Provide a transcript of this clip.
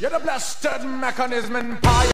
You're the blasted mechanism empire.